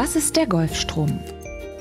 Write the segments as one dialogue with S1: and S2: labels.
S1: Was ist der Golfstrom?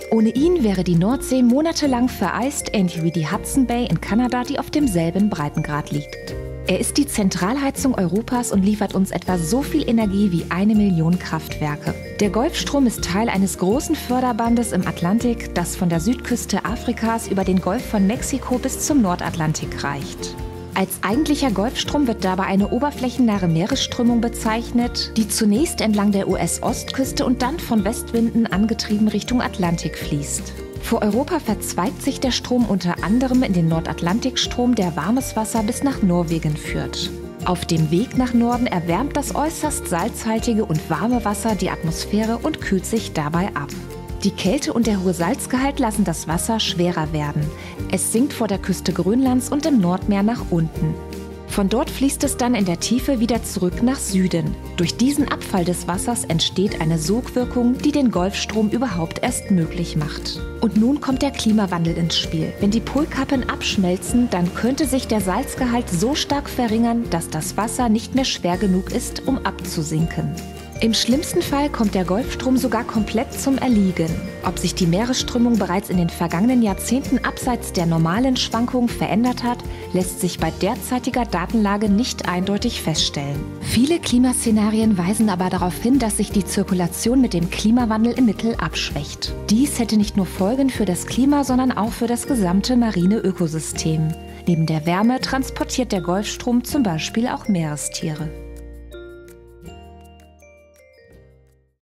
S1: Ohne ihn wäre die Nordsee monatelang vereist, ähnlich wie die Hudson Bay in Kanada, die auf demselben Breitengrad liegt. Er ist die Zentralheizung Europas und liefert uns etwa so viel Energie wie eine Million Kraftwerke. Der Golfstrom ist Teil eines großen Förderbandes im Atlantik, das von der Südküste Afrikas über den Golf von Mexiko bis zum Nordatlantik reicht. Als eigentlicher Golfstrom wird dabei eine oberflächennahe Meeresströmung bezeichnet, die zunächst entlang der US-Ostküste und dann von Westwinden angetrieben Richtung Atlantik fließt. Vor Europa verzweigt sich der Strom unter anderem in den Nordatlantikstrom, der warmes Wasser bis nach Norwegen führt. Auf dem Weg nach Norden erwärmt das äußerst salzhaltige und warme Wasser die Atmosphäre und kühlt sich dabei ab. Die Kälte und der hohe Salzgehalt lassen das Wasser schwerer werden. Es sinkt vor der Küste Grönlands und im Nordmeer nach unten. Von dort fließt es dann in der Tiefe wieder zurück nach Süden. Durch diesen Abfall des Wassers entsteht eine Sogwirkung, die den Golfstrom überhaupt erst möglich macht. Und nun kommt der Klimawandel ins Spiel. Wenn die Polkappen abschmelzen, dann könnte sich der Salzgehalt so stark verringern, dass das Wasser nicht mehr schwer genug ist, um abzusinken. Im schlimmsten Fall kommt der Golfstrom sogar komplett zum Erliegen. Ob sich die Meeresströmung bereits in den vergangenen Jahrzehnten abseits der normalen Schwankungen verändert hat, lässt sich bei derzeitiger Datenlage nicht eindeutig feststellen. Viele Klimaszenarien weisen aber darauf hin, dass sich die Zirkulation mit dem Klimawandel im Mittel abschwächt. Dies hätte nicht nur Folgen für das Klima, sondern auch für das gesamte marine Ökosystem. Neben der Wärme transportiert der Golfstrom zum Beispiel auch Meerestiere.